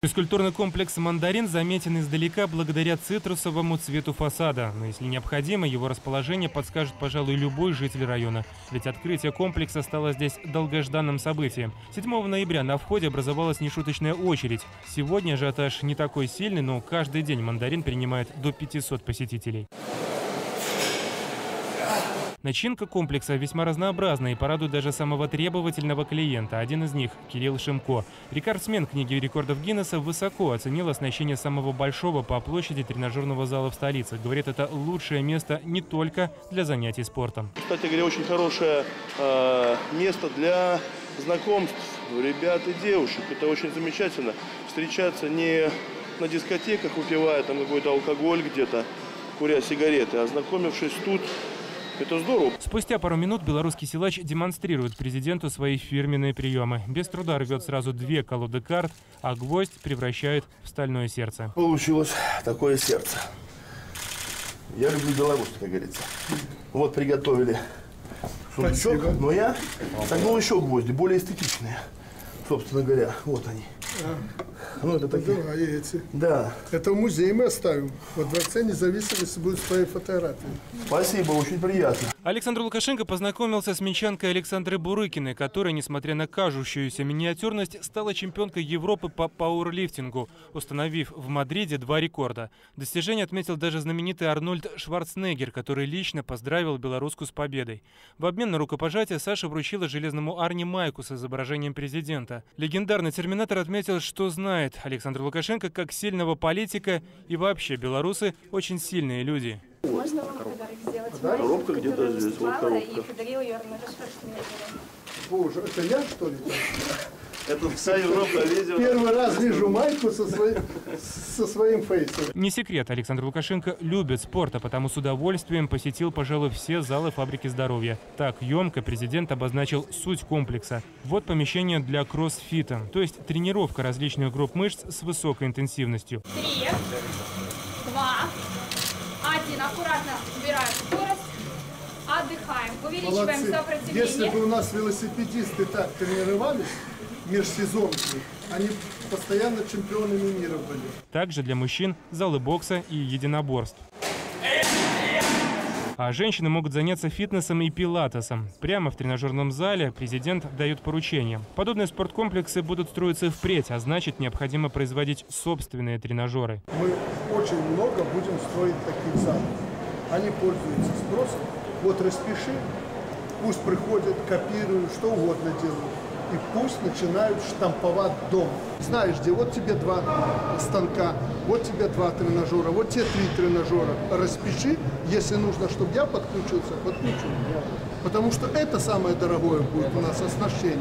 Физкультурный комплекс «Мандарин» заметен издалека благодаря цитрусовому цвету фасада. Но если необходимо, его расположение подскажет, пожалуй, любой житель района. Ведь открытие комплекса стало здесь долгожданным событием. 7 ноября на входе образовалась нешуточная очередь. Сегодня ажиотаж не такой сильный, но каждый день «Мандарин» принимает до 500 посетителей. Начинка комплекса весьма разнообразна и порадует даже самого требовательного клиента. Один из них – Кирилл Шимко. Рекордсмен книги рекордов Гиннесса высоко оценил оснащение самого большого по площади тренажерного зала в столице. Говорит, это лучшее место не только для занятий спортом. Кстати говоря, очень хорошее э, место для знакомств ребят и девушек. Это очень замечательно. Встречаться не на дискотеках, выпивая там какой-то алкоголь где-то, куря сигареты, а знакомившись тут, это здорово. Спустя пару минут белорусский силач демонстрирует президенту свои фирменные приемы. Без труда рвет сразу две колоды карт, а гвоздь превращает в стальное сердце. Получилось такое сердце. Я люблю Беларусь, как говорится. Вот приготовили сундучок, но я согнул еще гвозди, более эстетичные, собственно говоря. Вот они. Ну, это такие. Да, эти. Да. Это в музее мы оставим. Во Дворце независимости будут свои фотографии. Спасибо, очень приятно. Александр Лукашенко познакомился с минчанкой Александрой Бурыкиной, которая, несмотря на кажущуюся миниатюрность, стала чемпионкой Европы по пауэрлифтингу, установив в Мадриде два рекорда. Достижение отметил даже знаменитый Арнольд Шварценеггер, который лично поздравил белоруску с победой. В обмен на рукопожатие Саша вручила железному Арни майку с изображением президента. Легендарный терминатор отметил, что знает Александр Лукашенко как сильного политика и вообще белорусы очень сильные люди. Можно вам подарок сделать? Подарок? Коробка где-то здесь, вот коробка. И подарил ее Арнольду Шварценеггеру. Боже, это я что ли? Это вся Европа видела. Первый раз вижу майку со, своим, со своим фейсом. Не секрет, Александр Лукашенко любит спорт, а потому с удовольствием посетил, пожалуй, все залы фабрики здоровья. Так емко президент обозначил суть комплекса. Вот помещение для кроссфита, то есть тренировка различных групп мышц с высокой интенсивностью. Три, два, один. Аккуратно убираем скорость. Отдыхаем. Увеличиваем Молодцы. сопротивление. Если бы у нас велосипедисты так тренировались, межсезонки, они постоянно чемпионами мира были. Также для мужчин залы бокса и единоборств. А женщины могут заняться фитнесом и пилатесом. Прямо в тренажерном зале президент дает поручения. Подобные спорткомплексы будут строиться впредь, а значит необходимо производить собственные тренажеры. Мы очень много будем строить таких залов. Они пользуются спросом. Вот распиши, пусть приходят, копируют, что угодно делают. И пусть начинают штамповать дом. Знаешь, где вот тебе два станка, вот тебе два тренажера, вот тебе три тренажера. Распиши, если нужно, чтобы я подключился, подключу. Потому что это самое дорогое будет у нас оснащение.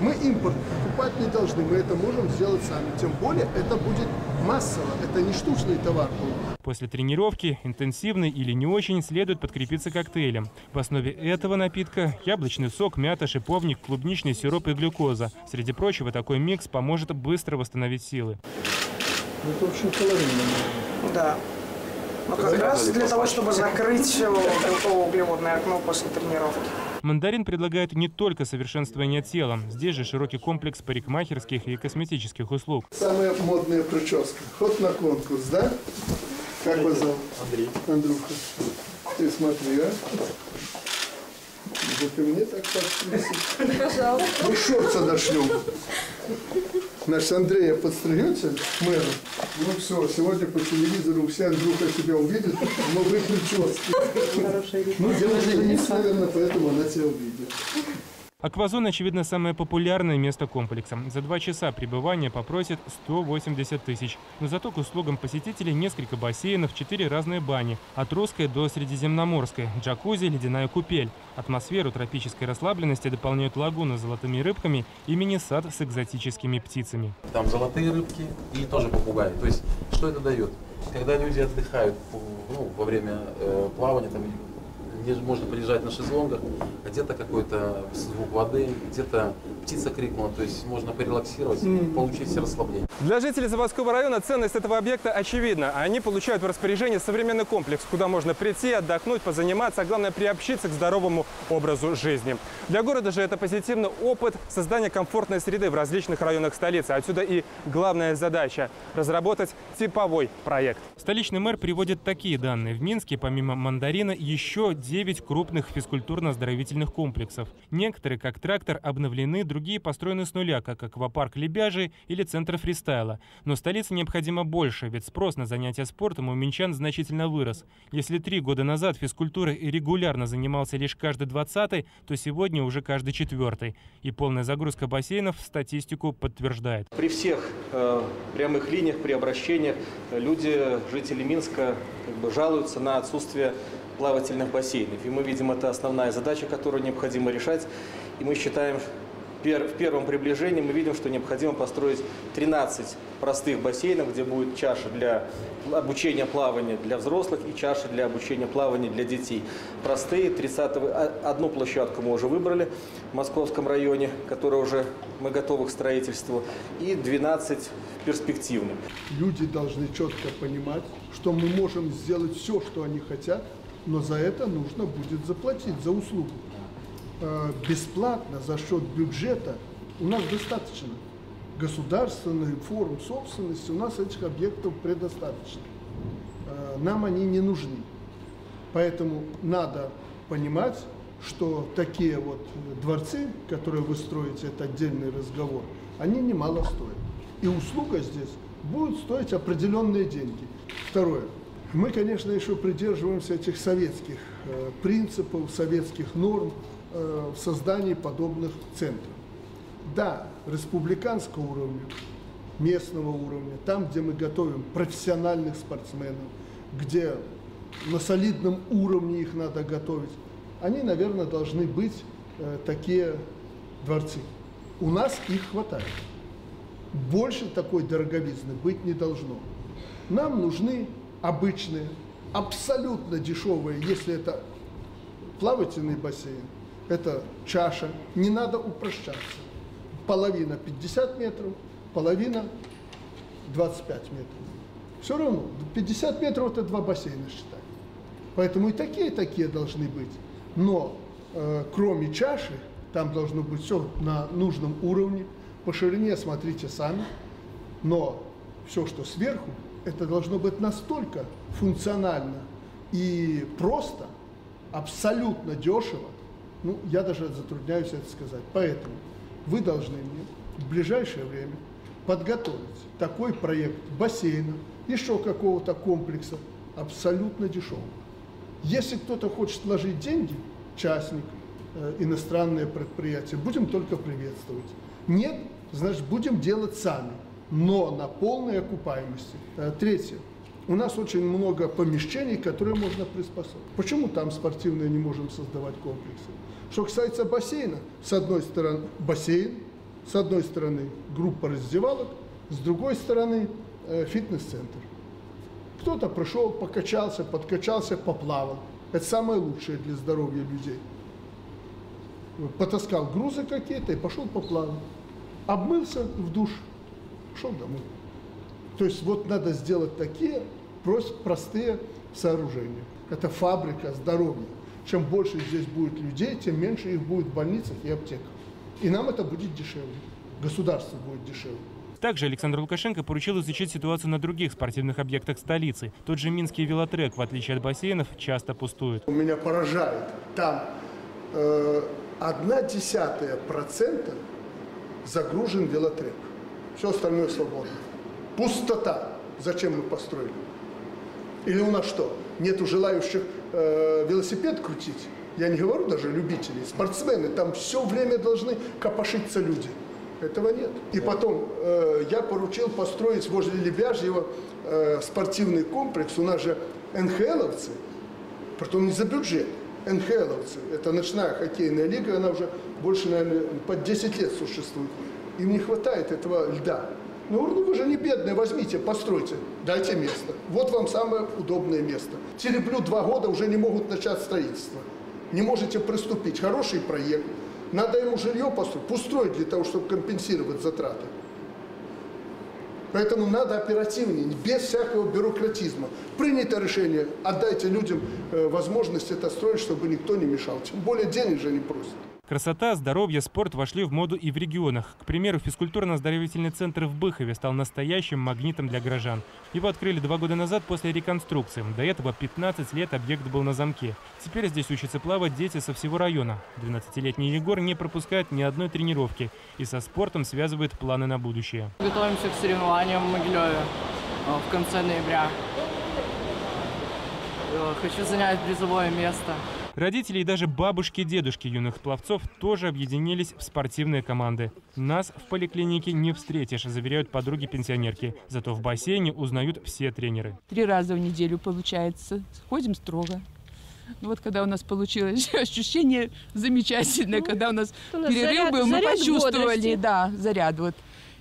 Мы импорт покупать не должны, мы это можем сделать сами. Тем более это будет массово, это не штучный товар будет. После тренировки, интенсивной или не очень, следует подкрепиться коктейлем. В основе этого напитка яблочный сок, мята, шиповник, клубничный сироп и глюкоза. Среди прочего, такой микс поможет быстро восстановить силы. Это очень калорийно. Да. Ну, как раз для того, чтобы закрыть белково-углеводное окно после тренировки. Мандарин предлагает не только совершенствование тела. Здесь же широкий комплекс парикмахерских и косметических услуг. Самая модная прическа. Ход на конкурс, да? Как вас зовут? Андрей. Андрюха. Ты смотри, а? Вот и мне так подстригся. Пожалуйста. Ну, шорца дошлем. Значит, Андрея подстригете мэра? Ну все, сегодня по телевизору все Андрюха тебя увидит в новой прическе. Ну, девушка наверное, поэтому она тебя увидит. Аквазон, очевидно, самое популярное место комплекса. За два часа пребывания попросят 180 тысяч. Но зато к услугам посетителей несколько бассейнов, четыре разные бани. От русской до средиземноморской. Джакузи, ледяная купель. Атмосферу тропической расслабленности дополняют лагуны с золотыми рыбками и мини-сад с экзотическими птицами. там золотые рыбки и тоже попугаи. То есть, что это дает? Когда люди отдыхают ну, во время э, плавания, там, можно полежать на шезлонгах, где-то какой-то звук воды, где-то птица крикнула, то есть можно порелаксировать, получить все расслабление. Для жителей заводского района ценность этого объекта очевидна. Они получают в распоряжение современный комплекс, куда можно прийти, отдохнуть, позаниматься, а главное приобщиться к здоровому образу жизни. Для города же это позитивный опыт создания комфортной среды в различных районах столицы. Отсюда и главная задача – разработать типовой проект. Столичный мэр приводит такие данные. В Минске, помимо «Мандарина», еще 9 крупных физкультурно-оздоровительных комплексов. Некоторые, как трактор, обновлены, другие построены с нуля, как аквапарк Лебяжий или центр фристайла. Но столице необходимо больше, ведь спрос на занятия спортом у минчан значительно вырос. Если три года назад физкультурой регулярно занимался лишь каждый двадцатый, то сегодня уже каждый четвертый. И полная загрузка бассейнов статистику подтверждает. При всех э, прямых линиях, при обращениях э, люди, жители Минска, как бы жалуются на отсутствие плавательных бассейнов. И мы видим, это основная задача, которую необходимо решать. И мы считаем, в первом приближении мы видим, что необходимо построить 13 простых бассейнов, где будет чаша для обучения плавания для взрослых и чаша для обучения плавания для детей. Простые, 30 одну площадку мы уже выбрали в Московском районе, которая уже мы готовы к строительству, и 12 перспективных. Люди должны четко понимать, что мы можем сделать все, что они хотят, но за это нужно будет заплатить, за услугу. Э, бесплатно за счет бюджета у нас достаточно. Государственных форм собственности у нас этих объектов предостаточно. Э, нам они не нужны. Поэтому надо понимать, что такие вот дворцы, которые вы строите, это отдельный разговор, они немало стоят. И услуга здесь будет стоить определенные деньги. Второе. Мы, конечно, еще придерживаемся этих советских э, принципов, советских норм э, в создании подобных центров. Да, республиканского уровня, местного уровня, там, где мы готовим профессиональных спортсменов, где на солидном уровне их надо готовить, они, наверное, должны быть э, такие дворцы. У нас их хватает. Больше такой дороговизны быть не должно. Нам нужны обычные, абсолютно дешевые, если это плавательный бассейн, это чаша, не надо упрощаться. Половина 50 метров, половина 25 метров. Все равно, 50 метров это два бассейна считай. Поэтому и такие, и такие должны быть. Но э, кроме чаши, там должно быть все на нужном уровне. По ширине смотрите сами. Но все, что сверху, это должно быть настолько функционально и просто, абсолютно дешево, ну, я даже затрудняюсь это сказать. Поэтому вы должны мне в ближайшее время подготовить такой проект бассейна, еще какого-то комплекса, абсолютно дешевого. Если кто-то хочет вложить деньги, частник, э, иностранное предприятие, будем только приветствовать. Нет, значит, будем делать сами но на полной окупаемости. Э, третье. У нас очень много помещений, которые можно приспособить. Почему там спортивные не можем создавать комплексы? Что касается бассейна, с одной стороны бассейн, с одной стороны группа раздевалок, с другой стороны э, фитнес-центр. Кто-то пришел, покачался, подкачался, поплавал. Это самое лучшее для здоровья людей. Потаскал грузы какие-то и пошел поплавал. Обмылся в душ, шел домой. То есть вот надо сделать такие простые сооружения. Это фабрика здоровья. Чем больше здесь будет людей, тем меньше их будет в больницах и аптеках. И нам это будет дешевле. Государство будет дешевле. Также Александр Лукашенко поручил изучить ситуацию на других спортивных объектах столицы. Тот же Минский велотрек, в отличие от бассейнов, часто пустует. У Меня поражает. Там э, одна десятая процента загружен велотрек все остальное свободно. Пустота. Зачем мы построили? Или у нас что, нету желающих э, велосипед крутить? Я не говорю даже любителей, спортсмены, там все время должны копошиться люди. Этого нет. И потом э, я поручил построить возле Лебяжьего э, спортивный комплекс. У нас же НХЛовцы, притом не за бюджет. НХЛовцы, это ночная хоккейная лига, она уже больше, наверное, под 10 лет существует. Им не хватает этого льда. Ну, ну вы же не бедные, возьмите, постройте, дайте место. Вот вам самое удобное место. Тереблю два года уже не могут начать строительство. Не можете приступить. Хороший проект. Надо ему жилье построить, устроить для того, чтобы компенсировать затраты. Поэтому надо оперативнее, без всякого бюрократизма. Принято решение, отдайте людям э, возможность это строить, чтобы никто не мешал. Тем более денег же не просят. Красота, здоровье, спорт вошли в моду и в регионах. К примеру, физкультурно-оздоровительный центр в Быхове стал настоящим магнитом для горожан. Его открыли два года назад после реконструкции. До этого 15 лет объект был на замке. Теперь здесь учатся плавать дети со всего района. 12-летний Егор не пропускает ни одной тренировки и со спортом связывает планы на будущее. Готовимся к соревнованиям в Могилеве э, в конце ноября. Э, Хочу занять призовое место. Родители и даже бабушки и дедушки юных пловцов тоже объединились в спортивные команды. Нас в поликлинике не встретишь, заверяют подруги-пенсионерки. Зато в бассейне узнают все тренеры. Три раза в неделю получается. Ходим строго. Ну вот когда у нас получилось ощущение замечательное, когда у нас перерыв заряд- был, мы почувствовали, бодрости. да, заряд вот.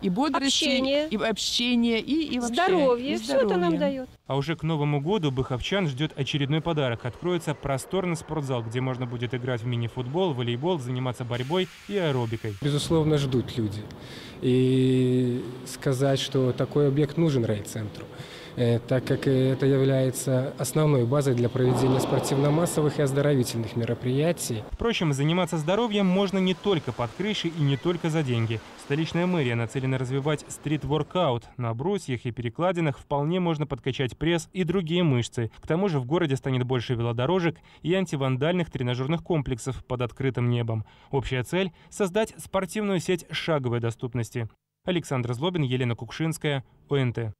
И бодрости, Общение. и общение, и, и вообще, Здоровье, и все это нам здоровье. дает. А уже к Новому году быховчан ждет очередной подарок. Откроется просторный спортзал, где можно будет играть в мини-футбол, волейбол, заниматься борьбой и аэробикой. Безусловно, ждут люди. И сказать, что такой объект нужен райцентру, э, так как это является основной базой для проведения спортивно-массовых и оздоровительных мероприятий. Впрочем, заниматься здоровьем можно не только под крышей и не только за деньги. Столичная мэрия нацелена развивать стрит-воркаут. На брусьях и перекладинах вполне можно подкачать пресс и другие мышцы. К тому же в городе станет больше велодорожек и антивандальных тренажерных комплексов под открытым небом. Общая цель – создать спортивную сеть шаговой доступности. Александр Злобин, Елена Кукшинская, ОНТ.